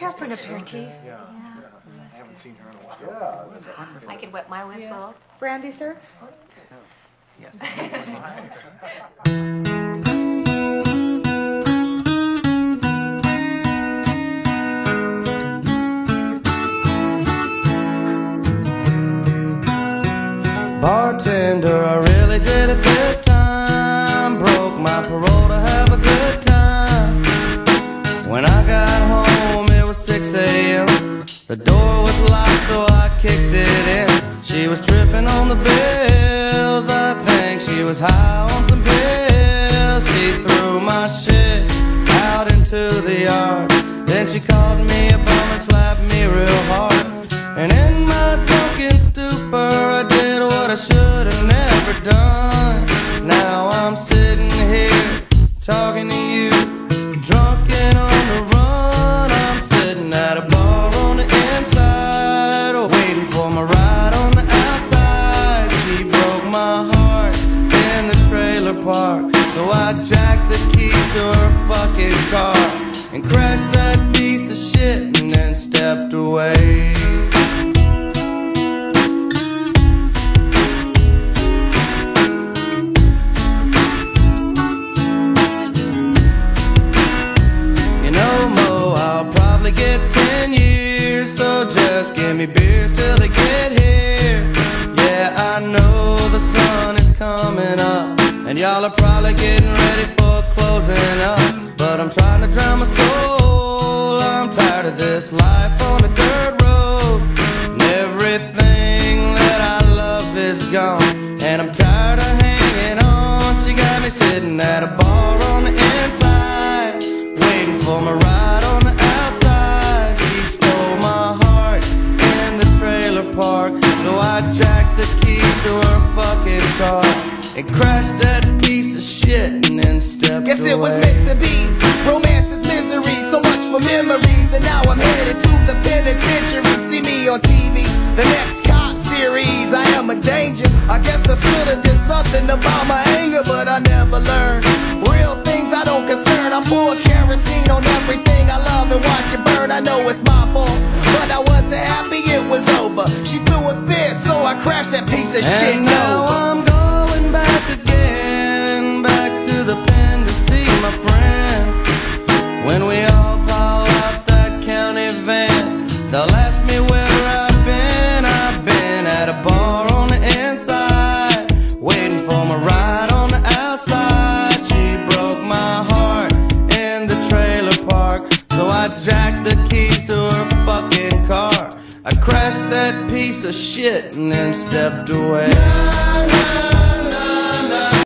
Care for an aperitif. Yeah. I haven't seen her in a while. Yeah, I could wet my whistle. Brandy, sir? Yes. Bartender, I really did it this time. Broke my parole The door was locked, so I kicked it in. She was tripping on the bills. I think she was high on some pills. She threw my shit out into the yard. Then she called me a bum and slapped me real hard. Keys to her fucking car and crashed that piece of shit and then stepped away. You know, Mo, I'll probably get 10 years, so just give me beers till they get here. Yeah, I know the sun is coming up, and y'all are probably getting sitting at a bar on the inside, waiting for my ride on the outside. She stole my heart in the trailer park, so I jacked the keys to her fucking car and crashed that piece of shit and then stepped Guess away. it was meant to be. Romance is misery, so much for memories. And now I'm headed to the penitentiary. See me on TV, the next cop series. I am a danger. I guess I should have did something about my anger, but I never learned. Real things I don't concern. I pour kerosene on everything I love and watch it burn. I know it's my fault, but I wasn't happy it was over. She threw a fit, so I crashed that piece of shit And now over. Piece of shit and then stepped away.